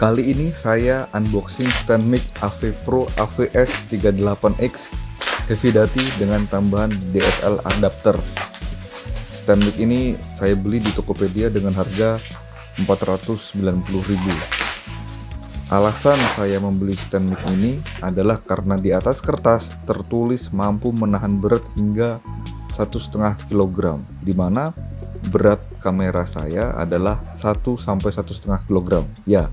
Kali ini saya unboxing stand mic AV Pro AVS 38X Heavy Duty dengan tambahan DSL adapter. Stand mic ini saya beli di Tokopedia dengan harga 490.000. Alasan saya membeli stand mic ini adalah karena di atas kertas tertulis mampu menahan berat hingga 1,5 kg, di mana berat kamera saya adalah 1 sampai 1,5 kg. Ya,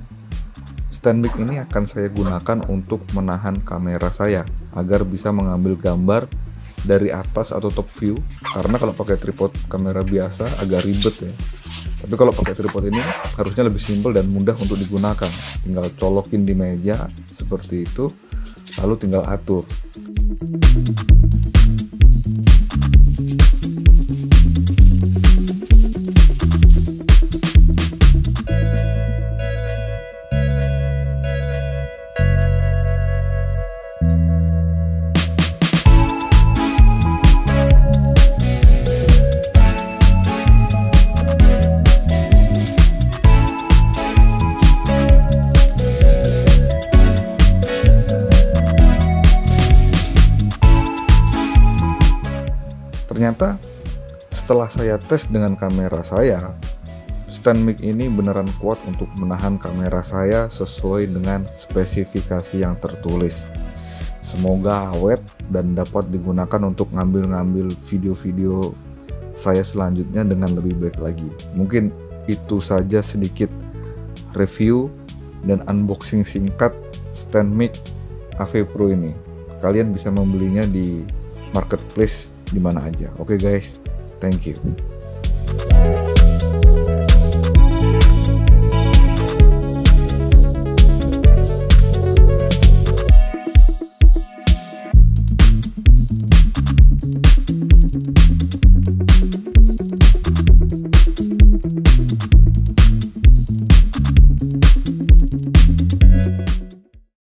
Stand mic ini akan saya gunakan untuk menahan kamera saya agar bisa mengambil gambar dari atas atau top view. Karena kalau pakai tripod kamera biasa agak ribet ya. Tapi kalau pakai tripod ini harusnya lebih simpel dan mudah untuk digunakan. Tinggal colokin di meja seperti itu lalu tinggal atur ternyata setelah saya tes dengan kamera saya stand mic ini beneran kuat untuk menahan kamera saya sesuai dengan spesifikasi yang tertulis. Semoga awet dan dapat digunakan untuk ngambil-ngambil video-video saya selanjutnya dengan lebih baik lagi. Mungkin itu saja sedikit review dan unboxing singkat stand mic AV Pro ini. Kalian bisa membelinya di marketplace di mana aja. Oke okay guys, thank you.